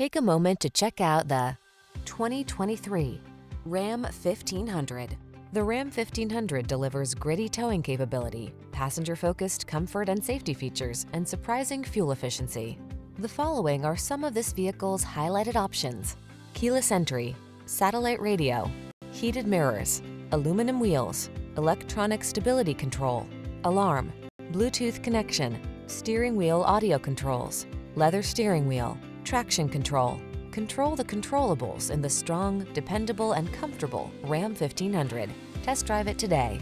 Take a moment to check out the 2023 Ram 1500. The Ram 1500 delivers gritty towing capability, passenger-focused comfort and safety features, and surprising fuel efficiency. The following are some of this vehicle's highlighted options. Keyless entry, satellite radio, heated mirrors, aluminum wheels, electronic stability control, alarm, Bluetooth connection, steering wheel audio controls, leather steering wheel, traction control. Control the controllables in the strong, dependable, and comfortable Ram 1500. Test drive it today.